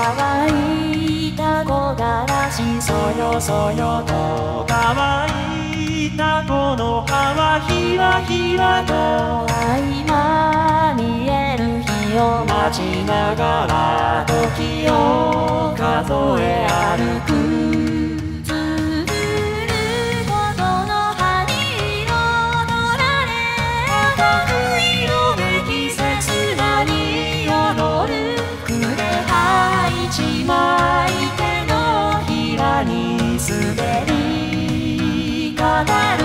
いたらしそよそよと乾いたこの葉はひわひわと。合間見える日を待ちながら時を数え歩く。りか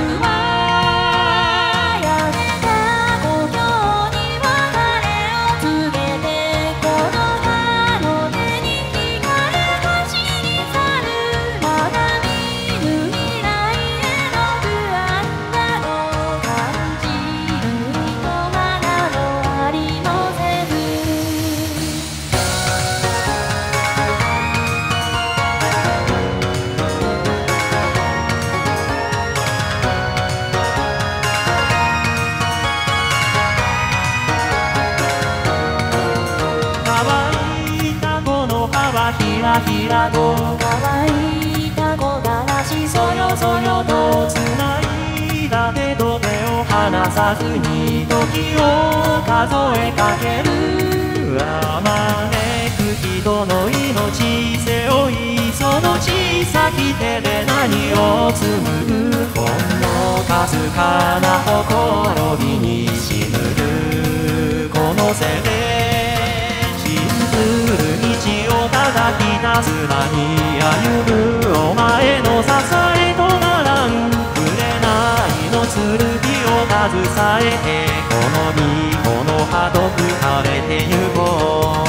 らひらと乾いた木枯らしそよそよとつないだ手と手を離さずに時を数えかける。あまねく人の命背負いその小さき手で何を紡ぐほんのかすかなほこただひたすらに歩むお前の支えとならん。紅の剣を携えてこの身この葉と吹かれてゆこう。